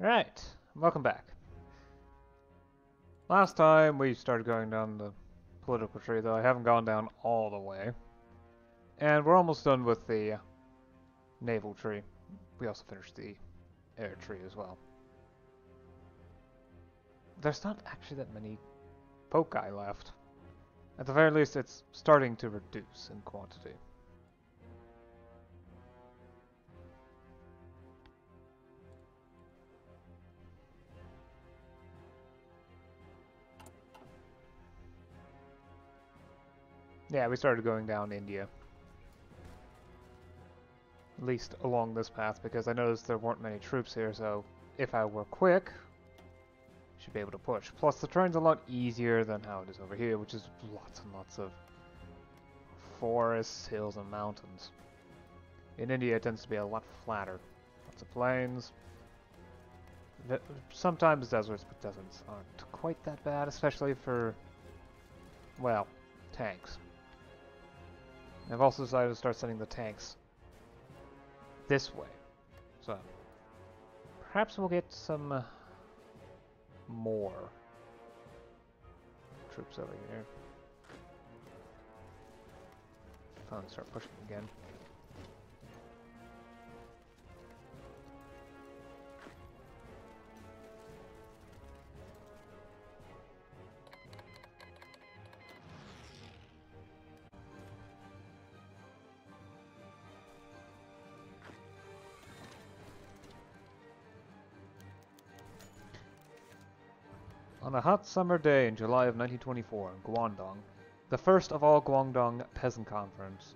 Right, welcome back. Last time we started going down the political tree, though I haven't gone down all the way. And we're almost done with the naval tree. We also finished the air tree as well. There's not actually that many foci left. At the very least, it's starting to reduce in quantity. Yeah, we started going down India. At least along this path, because I noticed there weren't many troops here, so if I were quick, should be able to push. Plus, the terrain's a lot easier than how it is over here, which is lots and lots of forests, hills, and mountains. In India, it tends to be a lot flatter. Lots of plains. Sometimes deserts, but deserts aren't quite that bad, especially for, well, tanks. I've also decided to start sending the tanks this way. So, perhaps we'll get some uh, more troops over here. Finally start pushing again. On a hot summer day in July of 1924 in Guangdong, the first of all Guangdong Peasant Conference.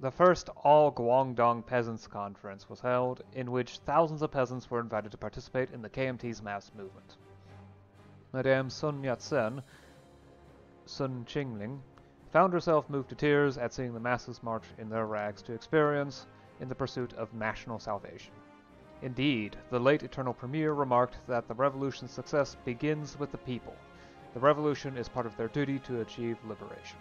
The first all Guangdong Peasants Conference was held, in which thousands of peasants were invited to participate in the KMT's mass movement. Madame Sun Yat-sen, Sun Qingling, found herself moved to tears at seeing the masses march in their rags to experience in the pursuit of national salvation. Indeed, the late Eternal Premier remarked that the revolution's success begins with the people. The revolution is part of their duty to achieve liberation.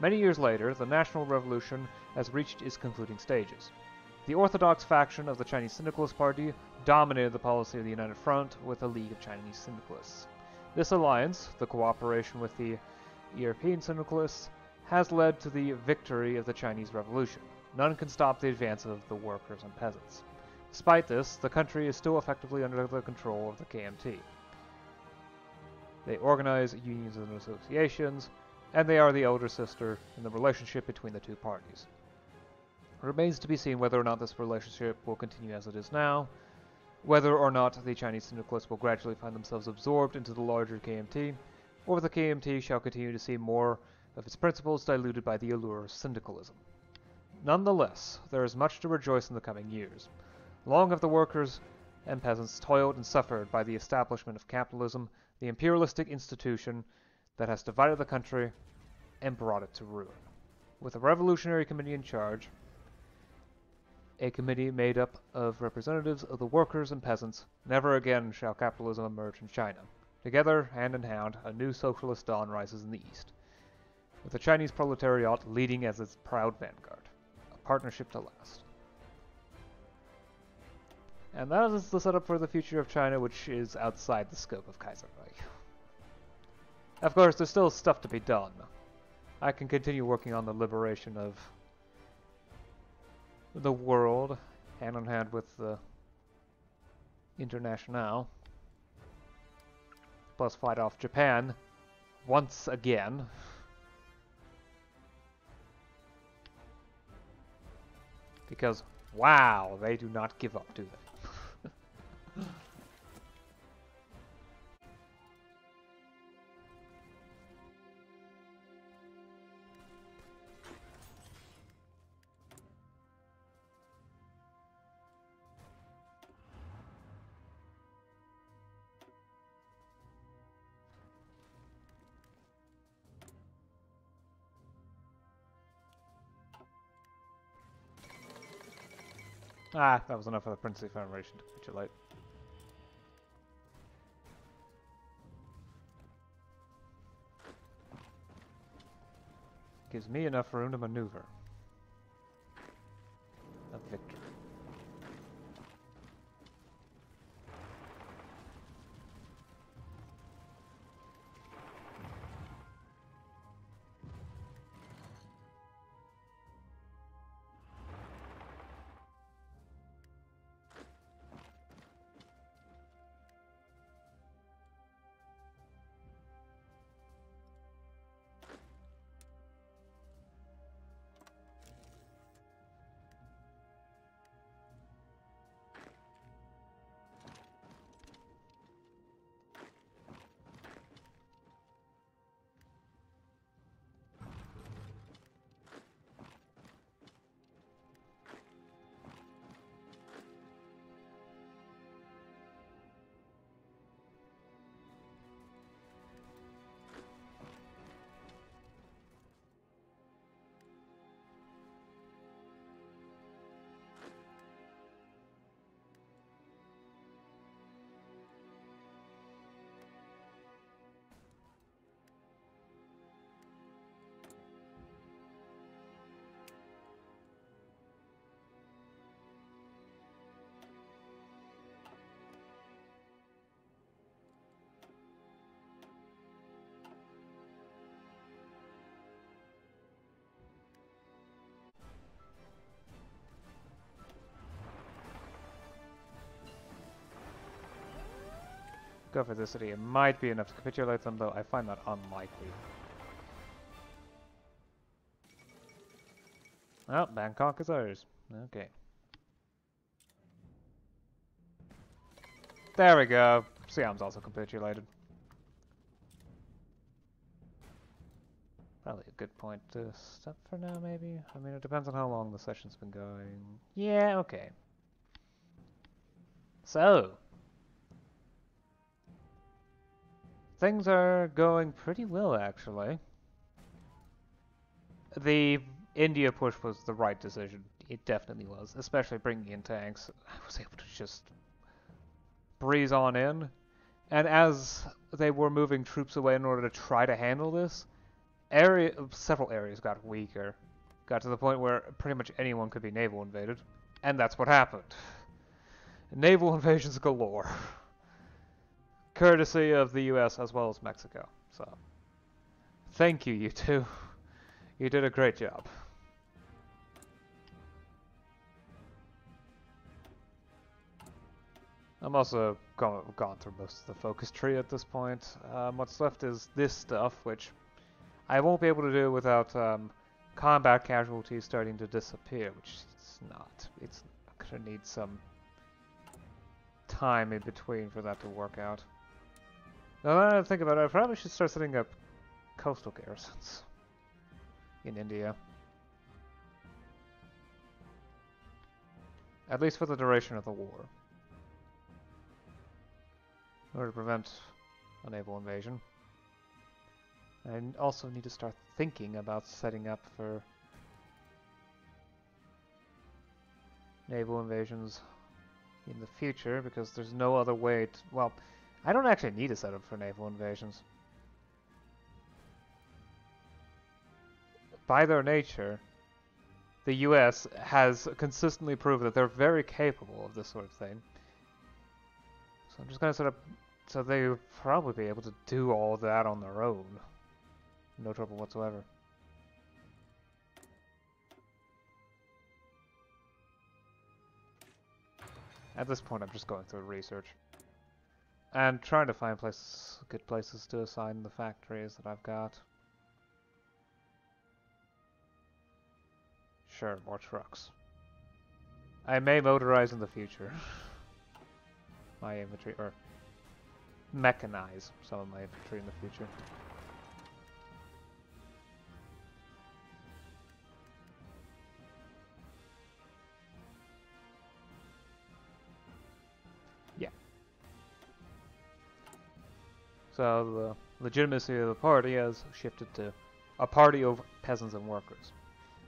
Many years later, the National Revolution has reached its concluding stages. The orthodox faction of the Chinese Syndicalist Party dominated the policy of the United Front with the League of Chinese Syndicalists. This alliance, the cooperation with the European Syndicalists, has led to the victory of the Chinese Revolution. None can stop the advance of the workers and peasants. Despite this, the country is still effectively under the control of the KMT. They organize unions and associations, and they are the elder sister in the relationship between the two parties. It remains to be seen whether or not this relationship will continue as it is now, whether or not the Chinese syndicalists will gradually find themselves absorbed into the larger KMT, or the KMT shall continue to see more of its principles diluted by the allure of syndicalism. Nonetheless, there is much to rejoice in the coming years. Long have the workers and peasants toiled and suffered by the establishment of capitalism, the imperialistic institution that has divided the country and brought it to ruin. With a revolutionary committee in charge, a committee made up of representatives of the workers and peasants, never again shall capitalism emerge in China. Together, hand in hand, a new socialist dawn rises in the east, with the Chinese proletariat leading as its proud vanguard. A partnership to last. And that is the setup for the future of China, which is outside the scope of Kaiserreich. Of course, there's still stuff to be done. I can continue working on the liberation of the world, hand in hand with the Internationale. Plus fight off Japan once again. Because, wow, they do not give up, do they? Ah, that was enough for the Princely Federation to capitulate. Gives me enough room to maneuver. Go for the city. It might be enough to capitulate them, though I find that unlikely. Well, Bangkok is ours. Okay. There we go. Siam's also capitulated. Probably a good point to stop for now, maybe? I mean, it depends on how long the session's been going. Yeah, okay. So. Things are going pretty well, actually. The India push was the right decision. It definitely was, especially bringing in tanks. I was able to just breeze on in. And as they were moving troops away in order to try to handle this, area several areas got weaker. Got to the point where pretty much anyone could be naval invaded. And that's what happened. Naval invasions galore. Courtesy of the US as well as Mexico. So, thank you, you two. You did a great job. I'm also gone, gone through most of the focus tree at this point. Um, what's left is this stuff, which I won't be able to do without um, combat casualties starting to disappear, which it's not. It's gonna need some time in between for that to work out. Now that I think about it, I probably should start setting up coastal garrisons in India. At least for the duration of the war in order to prevent a naval invasion. I also need to start thinking about setting up for naval invasions in the future because there's no other way to, well, I don't actually need a setup for naval invasions. By their nature, the US has consistently proved that they're very capable of this sort of thing. So I'm just going to set up so they would probably be able to do all that on their own. No trouble whatsoever. At this point, I'm just going through research. And trying to find places, good places to assign the factories that I've got. Sure, more trucks. I may motorize in the future. My infantry, or mechanize some of my infantry in the future. So the legitimacy of the party has shifted to a party of peasants and workers.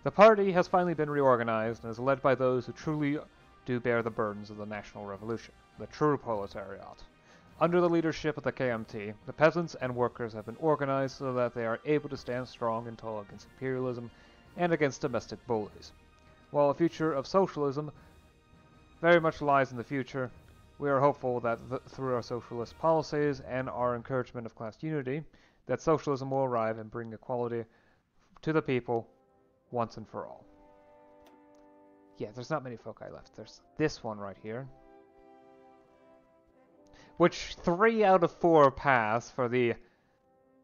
The party has finally been reorganized and is led by those who truly do bear the burdens of the national revolution, the true proletariat. Under the leadership of the KMT, the peasants and workers have been organized so that they are able to stand strong and tall against imperialism and against domestic bullies. While the future of socialism very much lies in the future, we are hopeful that th through our socialist policies and our encouragement of class unity, that socialism will arrive and bring equality to the people once and for all. Yeah, there's not many foci left. There's this one right here which three out of four paths for the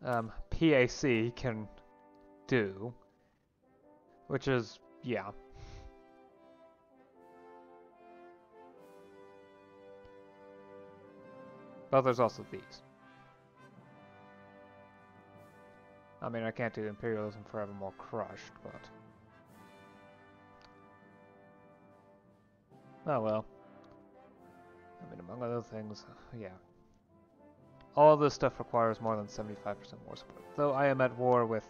um, PAC can do, which is, yeah. But there's also these. I mean, I can't do Imperialism Forevermore Crushed, but... Oh well. I mean, among other things, yeah. All this stuff requires more than 75% war support. Though I am at war with,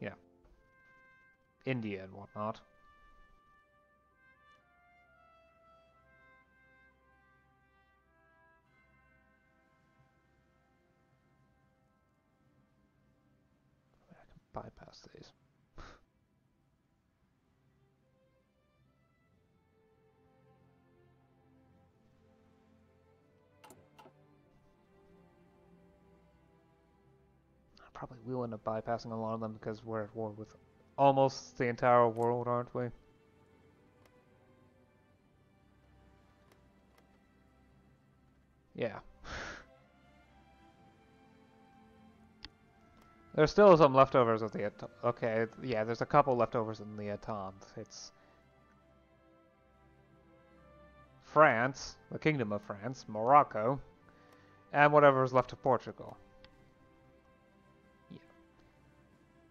know, India and whatnot. Bypass these. probably will end up bypassing a lot of them because we're at war with almost the entire world, aren't we? Yeah. There's still some leftovers of the... Okay, yeah, there's a couple leftovers in the Entente. It's... France, the Kingdom of France, Morocco, and whatever is left of Portugal. Yeah.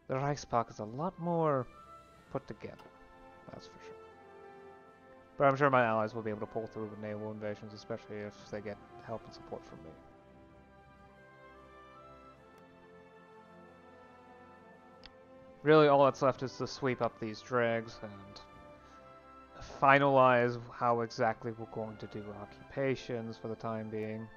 The Reichspakt is a lot more put together, that's for sure. But I'm sure my allies will be able to pull through with naval invasions, especially if they get help and support from me. Really, all that's left is to sweep up these dregs and finalize how exactly we're going to do occupations for the time being.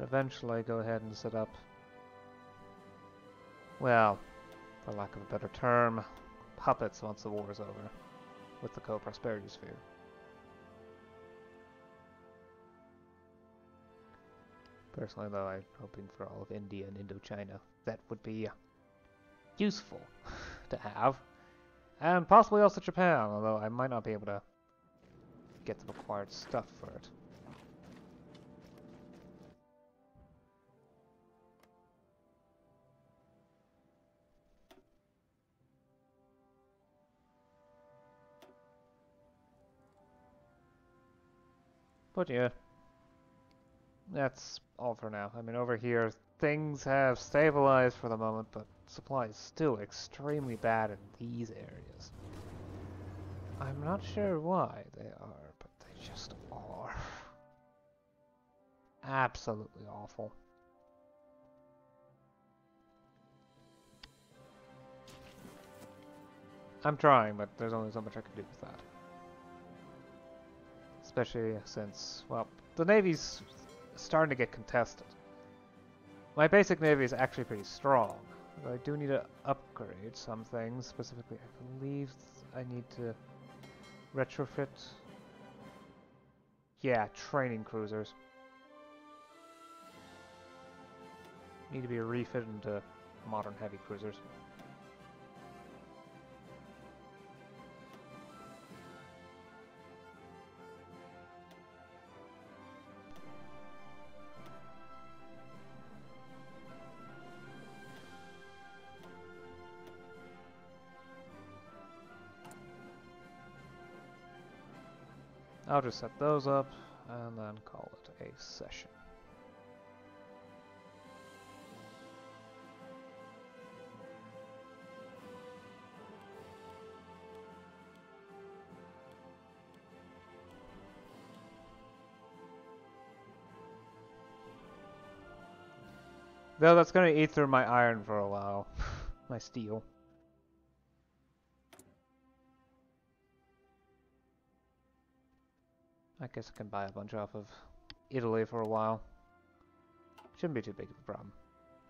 eventually go ahead and set up, well, for lack of a better term, puppets once the war is over, with the co-prosperity sphere. Personally, though, I'm hoping for all of India and Indochina. That would be uh, useful to have. And possibly also Japan, although I might not be able to get the required stuff for it. But yeah, that's all for now. I mean, over here, things have stabilized for the moment, but supply is still extremely bad in these areas. I'm not sure why they are, but they just are. Absolutely awful. I'm trying, but there's only so much I can do with that especially since, well, the Navy's starting to get contested. My basic Navy is actually pretty strong. I do need to upgrade some things, specifically I believe I need to retrofit, yeah, training cruisers. Need to be refitted into modern heavy cruisers. I'll just set those up and then call it a session. Though that's gonna eat through my iron for a while. my steel. I guess I can buy a bunch off of Italy for a while. Shouldn't be too big of a problem.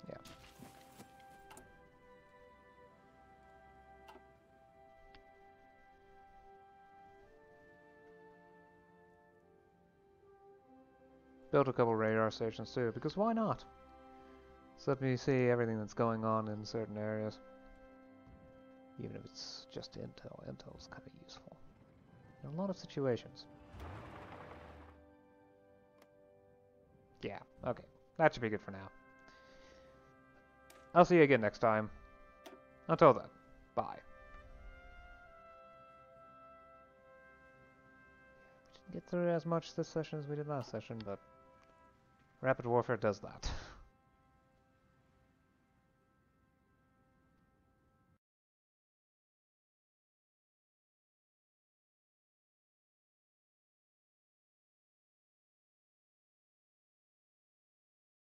Yeah. Build a couple radar stations too, because why not? So let me see everything that's going on in certain areas. Even if it's just intel, intel's kind of useful. In a lot of situations. Yeah, okay. That should be good for now. I'll see you again next time. Until then, bye. We didn't get through as much this session as we did last session, but Rapid Warfare does that.